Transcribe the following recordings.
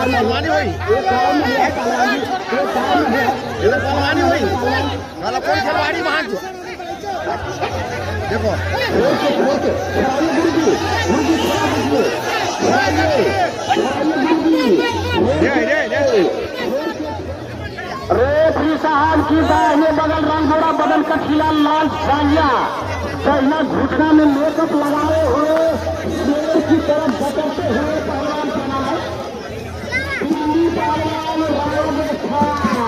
पहलवानी हुई रेफरी साहब की दाहिने बगल रंगोड़ा बदन का खिला लाल साइया पहला घुटना में मेकअप लगाए हुए की तरफ़ बकरते हुए पहलवान है और है है है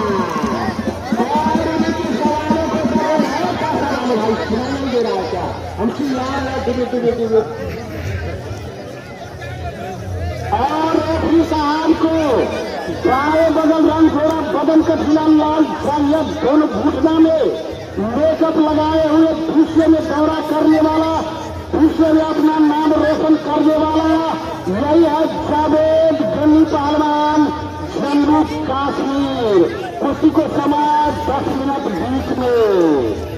है रेफरी साहब को बाएँ बगल रंग थोड़ा बदन का खिला लाल साइया दोनों घुटना में मेकअप लगाए हुए पीछे में दौरा करने वाला पीछे में अपना नाम रोशन करने वाला यही है जम्मू काश्मीर उसी को समाज दस मिनट बीच में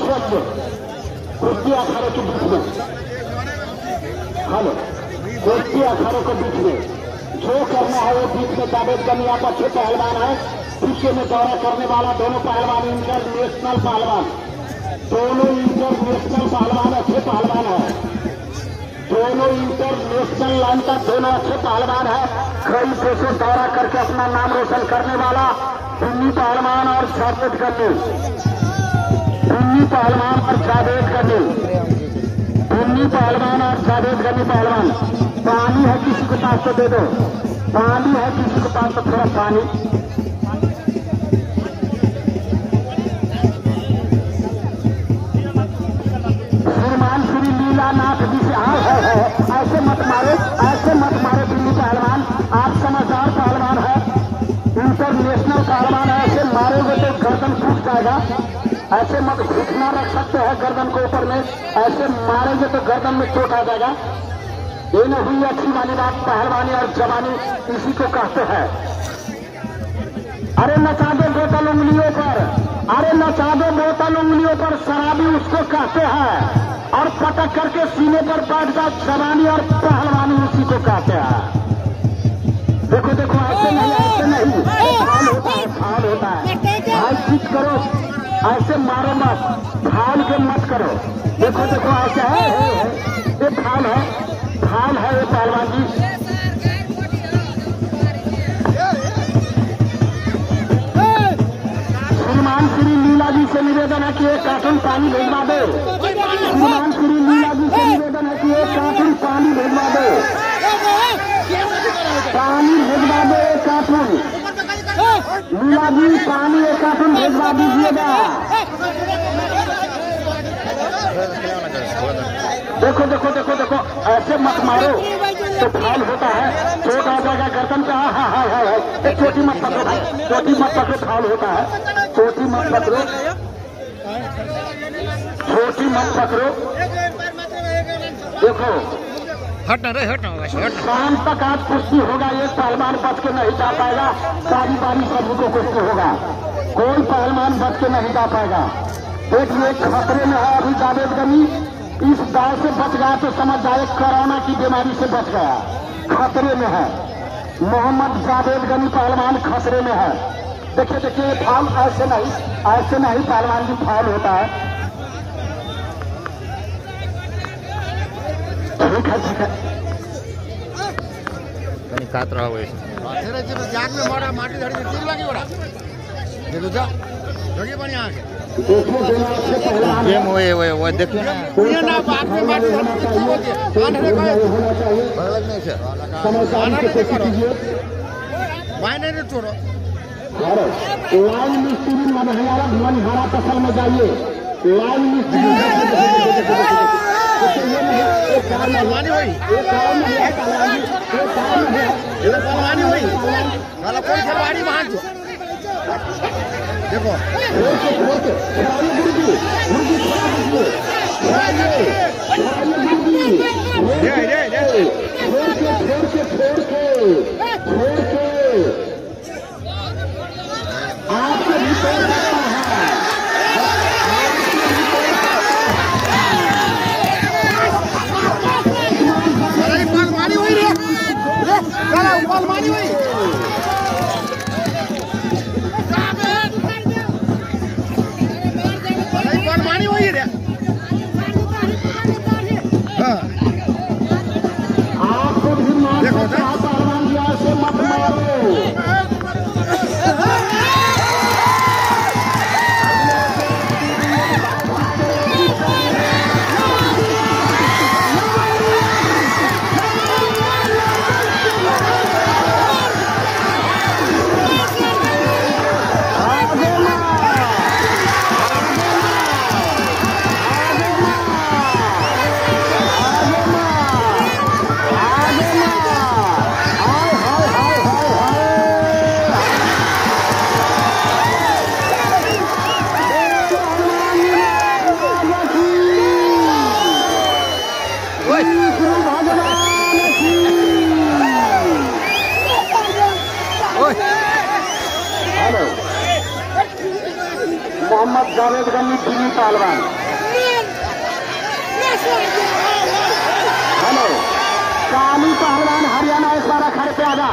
स्वच्छ कुश्ती अखाड़े के बीच में हेलो कुश्ती अखाड़े के बीच में जो करना है वो बीच में जावेद गनी आप अच्छे पहलवान है, पीछे में दौरा करने वाला दोनों पहलवान इंटरनेशनल पहलवान। दोनों इंटरनेशनल पहलवान अच्छे पहलवान है। दोनों इंटरनेशनल लाइन का दोनों अच्छे पहलवान है। कई देशों दौरा करके अपना नाम रोशन करने वाला दिल्ली पहलवान और जावेद गनी दिल्ली पहलवान और जावेद गनी दिल्ली पहलवान और जावेद गनी पहलवान। पानी है किसी के पास तो दे दो। पानी है किसी के पास तो थोड़ा पानी। श्रीमान श्री लीलानाथ जी से हाँ है, है, ऐसे मत मारे ऐसे मत मारे दिल्ली पहलवान आप समझदार पहलवान है इंटरनेशनल पहलवान है। ऐसे मारोगे तो गर्दन टूट जाएगा। ऐसे मत घुटना रख सकते हैं गर्दन को ऊपर में। ऐसे मारेंगे तो गर्दन में चोट आ जाएगा। ये नहीं हुई अच्छी वाली बात पहलवानी और जवानी इसी को कहते हैं। अरे नचा दो बोतल उंगलियों पर अरे नचा दो बोतल उंगलियों पर शराबी उसको कहते हैं। और पटक करके सीने पर बैठ जाओ जवानी और पहलवानी उसी को कहते हैं। देखो देखो ऐसे नहीं ऐसे नहीं। फाल होता है फाल होता है। भाई चीज़ करो ऐसे मारो मत फाल के मत करो। देखो देखो ऐसे है, ये फाल है। है पहलवान जी श्रीमान श्री लीला जी से निवेदन है कि एक कार्टून पानी भेजवा दो। श्रीमान श्री लीला जी से निवेदन है कि एक कार्टून पानी भेजवा दो। पानी भेजवा दो एक कार्टून। लीला जी पानी एक कार्टून भेजवा दीजिएगा। देखो देखो देखो देखो ऐसे मत मारो। तो फाल होता है। चोट आ जाएगा गर्दन पे हाँ हाँ हाँ हाँ हाँ। चोटी मत पकड़ो भाई। चोटी मत पकड़ो फाल होता है। चोटी मत पकड़ो। छोटी मत पकड़ो। देखो। हटना रे हटना हटना शाम तक आज कुश्ती होगा एक पहलवान बच के नहीं जा पाएगा। सारी बारी सभी को कुश्ती होगा। कोई पहलवान बच के नहीं जा पाएगा। देखिए खतरे में है अभी जावेद गनी। इस दाव से बच गया तो समझ जाए कोरोना की बीमारी से बच गया। खतरे में है। मोहम्मद जावेद गनी पहलवान खतरे में है। देखिए देखिए ये फाल ऐसे नहीं ऐसे नहीं पहलवान की फाल होता है। ठीक है ठीक है। में मोड़ा माटी धड़ी में ठीक लगी बड़ा देखो जा। लगी बढ़िया आके पहलवान ये मोए वो देखिए है। लाइन मिस्त्री मनहरा मनहरा फ़सल में जाइए लाइन मिस्त्री हुई पहलवानी हुई वाला कोई खिलवाड़ी वहाँ देखो ये ये ये छोड़ के छोड़ के छोड़ के छोड़ के मोहम्मद जावेद गनी चीनी पहलवान। हेलो कानी पहलवान हरियाणा इस बार अखाड़े पे आजा